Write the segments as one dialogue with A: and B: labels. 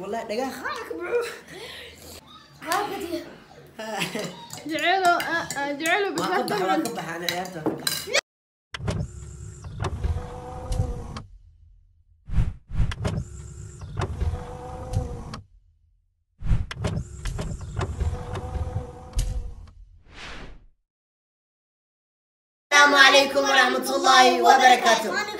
A: والله دقاق خاك
B: هاكدي
C: جعله جعله
A: ما
C: بس
A: كبح ما
C: أكتر
A: كبح أنا السلام عليكم ورحمة الله وبركاته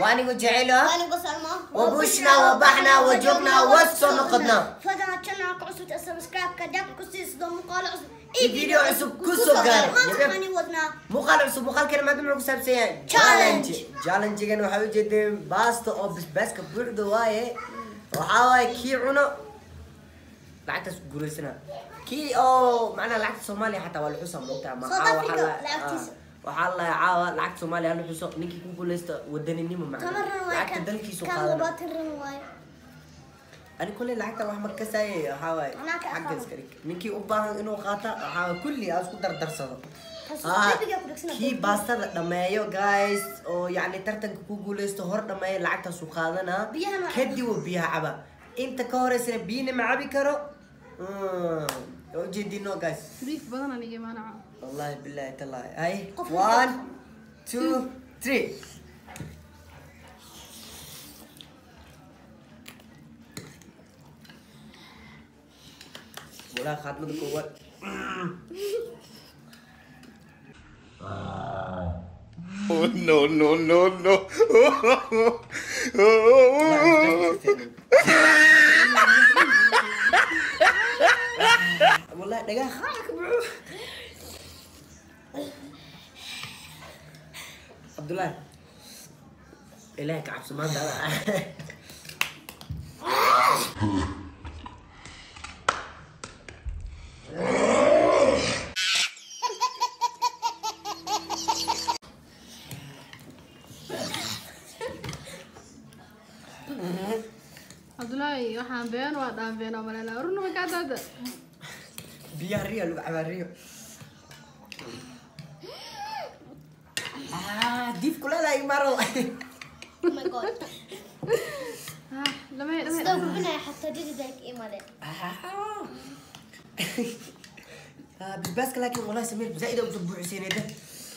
A: وأنا وجعله
B: وانا قصرنا
A: وبشنا وبحنا وجبنا وصلنا
B: قدنا فدنا كنا قوس سبسكرايب كدم قصي صدم مقال عصب.
A: اي فيديو عصب قصو قال. ماني ودنا مقال عصب مقال كلمة ما دمعوا سبسيان تشالنج تشالنج كان وحاوي جد باست
B: اوف
A: بس
B: كبر
A: دوايه وحاوي
B: كي
A: عنا. بعد قول سنه كي أو معنا لعبت صومالي حتى والحسن مقطع. وحالله
B: عاوا
A: لعكس
B: مالي
A: أنا
B: حسق
A: نيكي
B: كوكو لست
A: ودني نيم معه لعكس دلكي سوق هذا كالبات
B: الرواية؟ أنا
A: كل
B: اللي
A: لعكس واحد مركز ساي حاوا حق زكريك نيكي أباه إنه خاطا حاوا كل
B: اللي
A: أسكو
B: در درسه آه
A: كي باستا لما يو جايز أو يعني ترتن كوكو لست هور لما يو
B: لعكس سوق
A: هذا نا كدي وبيها عبا. أنت كورس ربيني معبي كرو؟ أمم ujeedino guys
C: ريف بدن أنا جماعة
A: wallahi billahi tallahi ay
B: Qof
A: one two three walaa khaatmada koowaad
D: Oh, no, no, no, no.
A: dhagax cabdullaahi ilahay ka cabso
C: maanta cabdullaahi waxaan been waa dhaan been oo maleyna urunuma kaadaada dada
A: بيا ريو لو عبا ريو آه ديف كلها لا
B: my god.
C: Ah lama lama
B: استوى بنا حتى جدي ذاك إيه مالي
A: آه بالباسك لكن والله سمير زائدة وتبوع سيني ده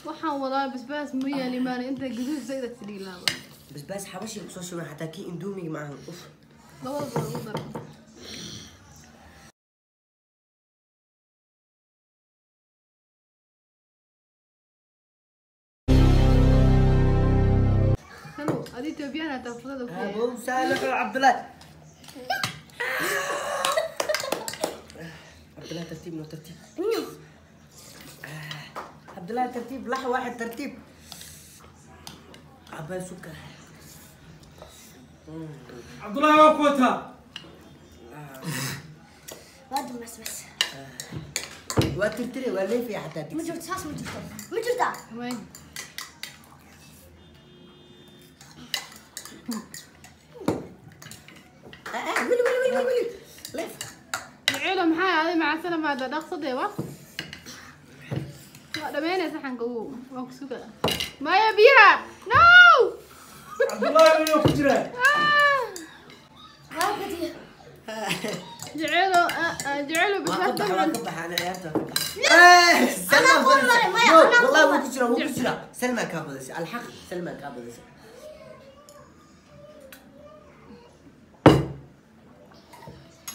C: waxaan wadaa basbaas ma yaali maana inta guduud sayda tidhi laaba
A: بس بس حبشي بصوصي حتى كي اندومي معهم. أوف.
C: labada baa hataa fudada ku yahay
A: أبو سالح وعبد الله. عبد الله ترتيب مو ترتيب. عبد الله ترتيب لحظة واحد ترتيب. عبال سكر.
E: عبد الله وكوتا
B: واد بس بس.
A: وترتري ولا في حتى
B: ما جبت ساس ما جبت ما جبت
A: ويلي ويلي ويلي ويلي
C: maxaa adi maca salamaada dhaqsadee wa waa dhameynay saxanka uu waa ku suga maya biyaha no
E: عبد الله وين كجرا
B: هاكدي
C: jaceylo jaceylo
A: ما قبح ما
C: basbaas
A: قبح
B: أنا إيه أقول
A: فرنسا.
B: مرة، ما-
A: والله
B: أقول
A: مو كجرا مو كجرا سلمى كابدس الحق سلمى كابدس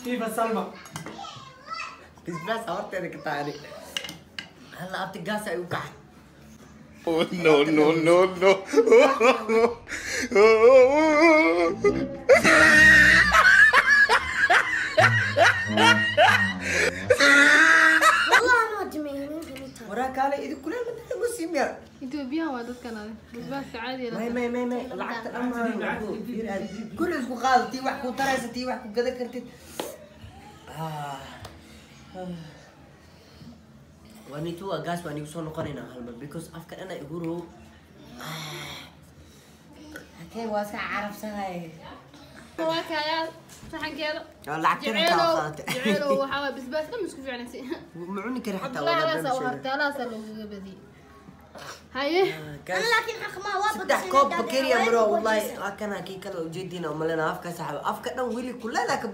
E: كيف سلمى
A: بس بس عرفت أنا كنت عارف هلا ابتي قاسة يوقع
D: Oh, no, no, no, no.
B: أنا
A: وراك على إيدك كلها بدها مسيم يا
C: etoobiyaan waa dadkan adi basbaaska caadi
A: ماي ماي ماي ماي لعبت الامر كل أسبوع قال تي واحد كنت تي واحد كذا كنت آه. واني تو اغاس واني سو نقرينا هلمر بيكوز أفكر أنا يقولوا كي واسع عرف سهاي
C: kayaa saxankeeda
A: لعبتنا
C: jaceylo
A: كاخذت
C: jaceylo waxaa waa basbaas dhan isku fiicnay si
A: معوني كره حتى والله
C: u
A: بمشي.
C: hartay halaasaa loogaga badiyey haye
B: أنا لكن حق ما وابد
A: saddex koob bakeriya maro wallahi waa kana kii kale ujeediina umalena afka saxaba afka dhan weli kulala ka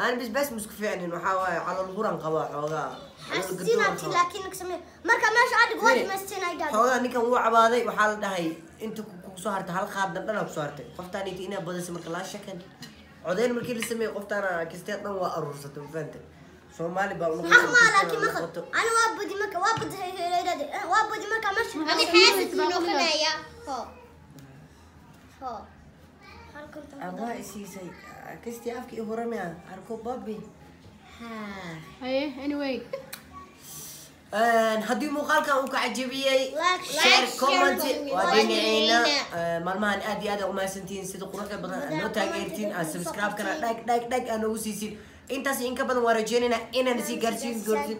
A: أنا بس بس مسكفين إنه حاوي على الغرن قباح وغا
B: حسينا
A: أنت
B: لكنك سمير مركا ماش عاد بغادي ما استنى
A: يدار حوغا نيكا هو عبادي وحال ده هي انت كوكسوهرت هل خاب دبنا لو بسوهرت قفتاني تينا بودي سمرك لا شكل. عدين ملكي اللي سمي قفتانا كستيات نوا أرورسة تنفنت. سو مالي بقى ما خد
B: لكن ما خد
A: أنا
B: وابدي
A: مكا
B: وابدي هي ليدا دي وابدي مكا ماش
C: أنا حاسس منو
B: خلايا فو فو هل كنت
A: abaa isiisay kistii afkii huramia arko babi
C: haye anyway
A: haddii muuqaalkan uu ka cajabiyey
B: Like,
A: share
B: like,
A: comment
B: share,
A: waa
B: comment.
A: dhinaceyna maalmahan aad iyo aad aa umahadsantihiin sida quruxda badan aad noo taageertiin aad subscribe-kana dhag dhag dhag aa noogu siisin intaas in ka badan waa rajeynayna inaan sii gaarsiin doontin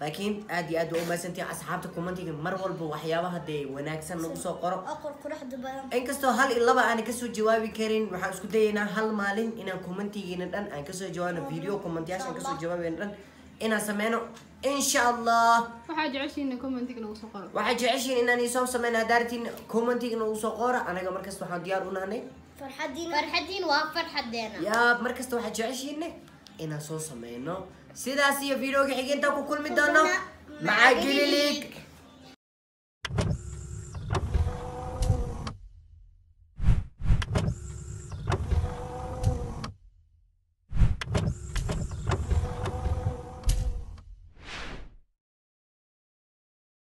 A: laakiin aad iyo aad waa umahadsantihiin asxaabta commentiga mar walba waxyaabaha dee wanaagsan nagu soo qoro
B: أقول قرح دبلان
A: inkastoo hal iyo laba aan kasoo jawaabi karin waxaan isku dayaynaa hal maalin inaan commentigiina dhan aan kasoo jawaabno video commentiyaashaan kasoo jawaabayna dhan inaan sameyno insha allah
C: waxaa jeceshiina commentiga nagu soo qoro
A: waxaad jeceshiin inaan isoo sameyno haddaartiin commentiga nagu soo qora anaga markasta waxaan diyaar u nahnay
B: فرحدين
F: waa farxadeena
A: yaa markasta waxaad jeceshiinne inaan soo sameyno sidaas iyo videoga xigeentaa ku kulmi doono maca gililig